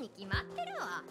に決まってるわ。